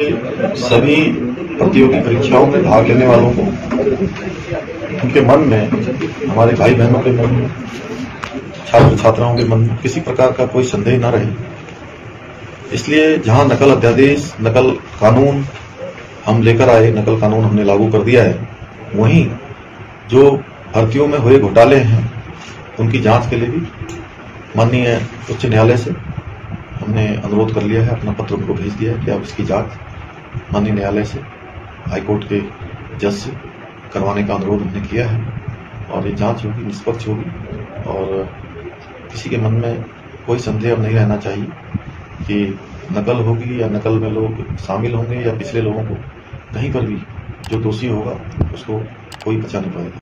सभी प्रतियोगी परीक्षाओं में भाग लेने वालों को, उनके मन में, हमारे भाई बहनों के मन में छात्र छात्राओं के मन में किसी प्रकार का कोई संदेह न रहे। इसलिए जहाँ नकल अध्यादेश, नकल कानून हम लेकर आए, नकल कानून हमने लागू कर दिया है, वहीं जो भर्तियों में हुए घोटाले हैं, उनकी जाँच के लिए भी माननीय उच्च न्यायालय से हमने अनुरोध कर लिया है, अपना पत्र उनको भेज दिया है कि आप इसकी जाँच माननीय न्यायालय से हाईकोर्ट के जज से करवाने का अनुरोध हमने किया है और ये जाँच होगी, निष्पक्ष होगी और किसी के मन में कोई संदेह नहीं रहना चाहिए कि नकल होगी या नकल में लोग शामिल होंगे या पिछले लोगों को कहीं पर भी जो दोषी होगा, उसको कोई बचा नहीं पाएगा।